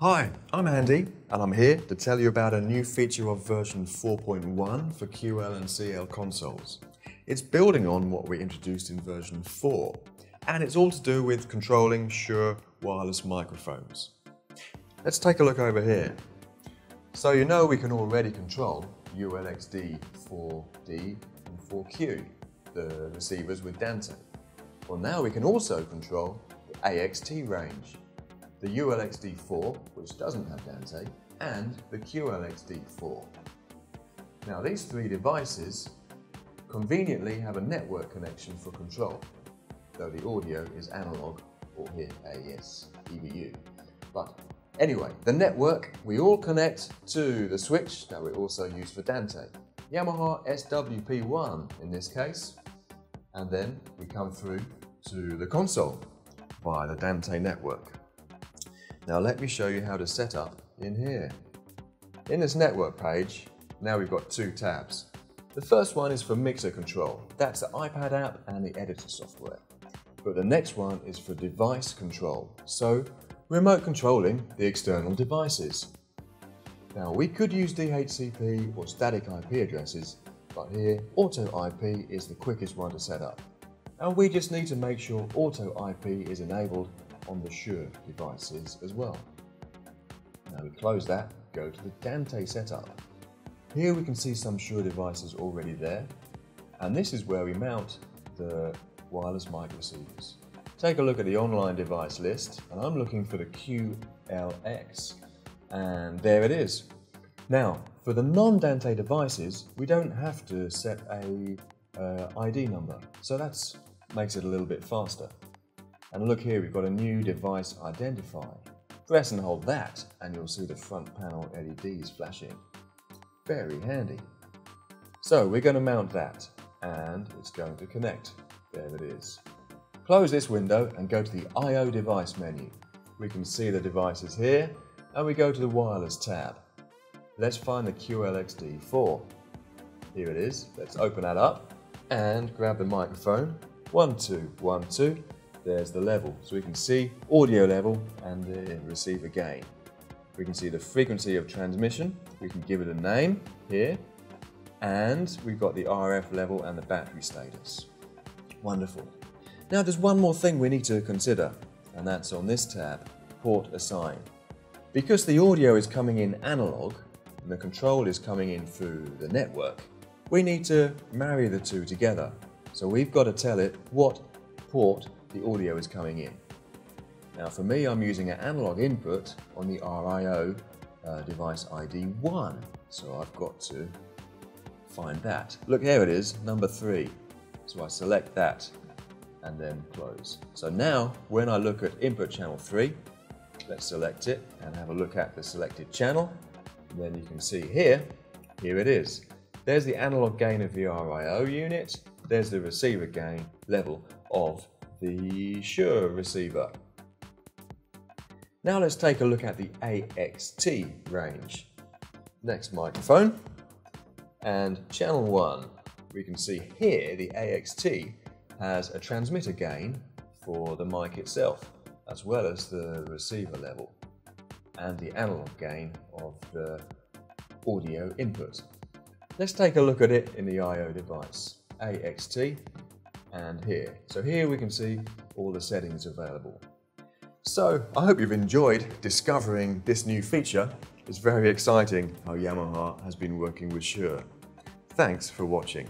Hi, I'm Andy, and I'm here to tell you about a new feature of version 4.1 for QL and CL consoles. It's building on what we introduced in version 4, and it's all to do with controlling Shure wireless microphones. Let's take a look over here. So you know we can already control ULXD 4D and 4Q, the receivers with Dante. Well now we can also control the AXT range, the ULXD4, which doesn't have Dante, and the QLXD4. Now these three devices conveniently have a network connection for control, though the audio is analog or here AES, EBU. But anyway, the network, we all connect to the switch that we also use for Dante. Yamaha SWP1 in this case, and then we come through to the console via the Dante network. Now let me show you how to set up in here. In this network page, now we've got two tabs. The first one is for mixer control. That's the iPad app and the editor software. But the next one is for device control. So remote controlling the external devices. Now we could use DHCP or static IP addresses, but here Auto IP is the quickest one to set up. And we just need to make sure Auto IP is enabled on the Shure devices as well. Now we close that, go to the Dante setup. Here we can see some Shure devices already there, and this is where we mount the wireless mic receivers. Take a look at the online device list, and I'm looking for the QLX, and there it is. Now, for the non-Dante devices, we don't have to set a uh, ID number, so that makes it a little bit faster. And look here, we've got a new device identifier. Press and hold that and you'll see the front panel LEDs flashing. Very handy. So we're going to mount that and it's going to connect. There it is. Close this window and go to the I.O. device menu. We can see the devices here and we go to the wireless tab. Let's find the QLXD4. Here it is. Let's open that up and grab the microphone. One, two, one, two there's the level. So we can see audio level and uh, the receiver gain. We can see the frequency of transmission. We can give it a name here. And we've got the RF level and the battery status. Wonderful. Now there's one more thing we need to consider, and that's on this tab, port assign. Because the audio is coming in analog, and the control is coming in through the network, we need to marry the two together. So we've got to tell it what port the audio is coming in. Now for me, I'm using an analog input on the RIO uh, device ID 1. So I've got to find that. Look, here it is, number 3. So I select that and then close. So now, when I look at input channel 3, let's select it and have a look at the selected channel. And then you can see here, here it is. There's the analog gain of the RIO unit. There's the receiver gain level of the Shure receiver. Now let's take a look at the AXT range. Next microphone and channel 1. We can see here the AXT has a transmitter gain for the mic itself as well as the receiver level and the analog gain of the audio input. Let's take a look at it in the I.O. device. AXT and here. So here we can see all the settings available. So I hope you've enjoyed discovering this new feature. It's very exciting how Yamaha has been working with Shure. Thanks for watching.